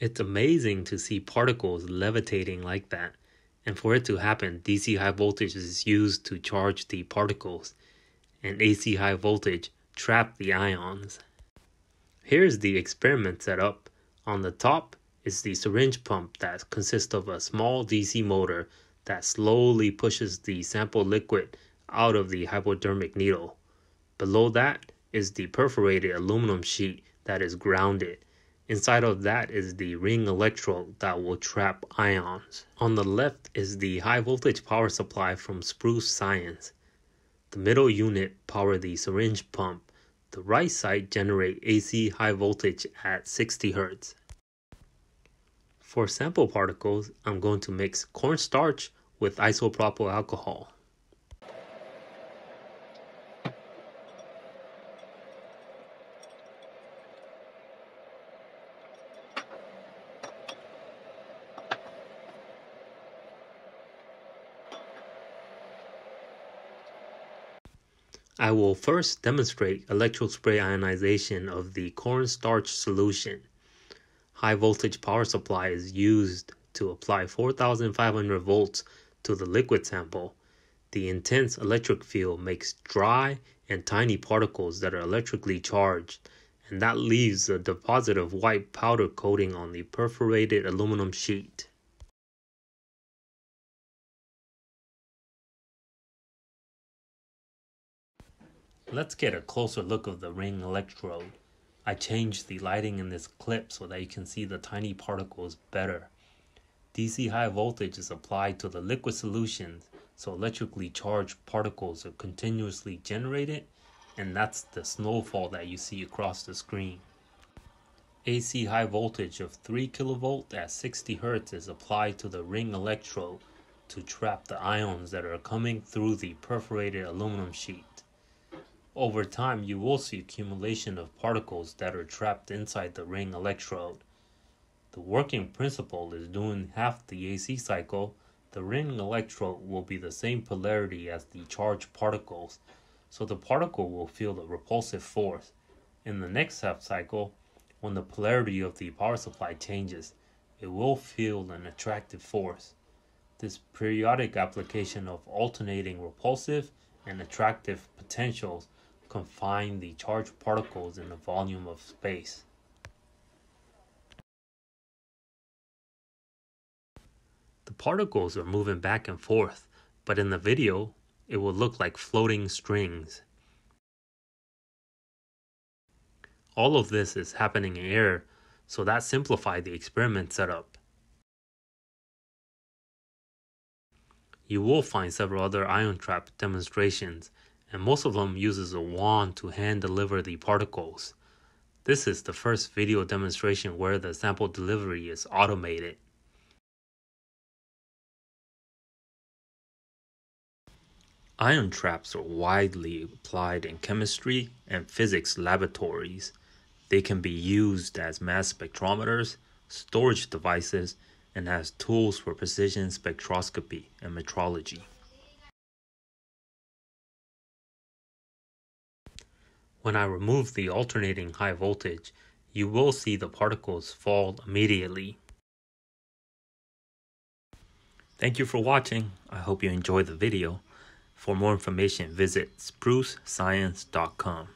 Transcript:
It's amazing to see particles levitating like that. And for it to happen, DC high voltage is used to charge the particles, and AC high voltage trap the ions. Here's the experiment setup. On the top is the syringe pump that consists of a small DC motor that slowly pushes the sample liquid out of the hypodermic needle. Below that is the perforated aluminum sheet that is grounded. Inside of that is the ring electrode that will trap ions. On the left is the high voltage power supply from Spruce Science. The middle unit power the syringe pump the right side generate AC high voltage at 60 Hz. For sample particles, I'm going to mix cornstarch with isopropyl alcohol. I will first demonstrate electrospray ionization of the cornstarch solution. High voltage power supply is used to apply 4500 volts to the liquid sample. The intense electric field makes dry and tiny particles that are electrically charged, and that leaves a deposit of white powder coating on the perforated aluminum sheet. Let's get a closer look of the ring electrode. I changed the lighting in this clip so that you can see the tiny particles better. DC high voltage is applied to the liquid solution so electrically charged particles are continuously generated and that's the snowfall that you see across the screen. AC high voltage of 3 kilovolt at 60 Hz is applied to the ring electrode to trap the ions that are coming through the perforated aluminum sheet. Over time, you will see accumulation of particles that are trapped inside the ring electrode. The working principle is doing half the AC cycle, the ring electrode will be the same polarity as the charged particles, so the particle will feel the repulsive force. In the next half cycle, when the polarity of the power supply changes, it will feel an attractive force. This periodic application of alternating repulsive and attractive potentials confine the charged particles in a volume of space. The particles are moving back and forth, but in the video, it will look like floating strings. All of this is happening in air, so that simplified the experiment setup. You will find several other ion trap demonstrations and most of them uses a wand to hand deliver the particles. This is the first video demonstration where the sample delivery is automated. Ion traps are widely applied in chemistry and physics laboratories. They can be used as mass spectrometers, storage devices, and as tools for precision spectroscopy and metrology. When I remove the alternating high voltage, you will see the particles fall immediately. Thank you for watching. I hope you enjoyed the video. For more information, visit sprucescience.com.